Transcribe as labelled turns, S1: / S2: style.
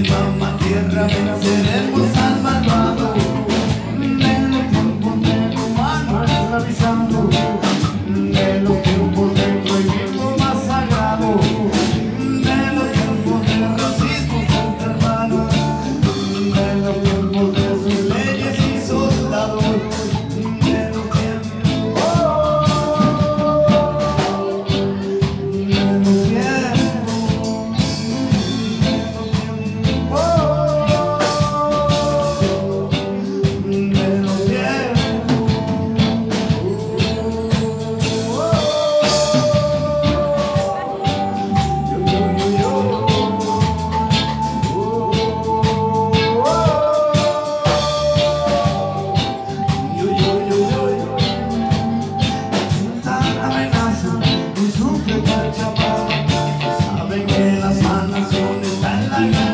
S1: de mamá tierra, ven a ser hermosa. Thank you.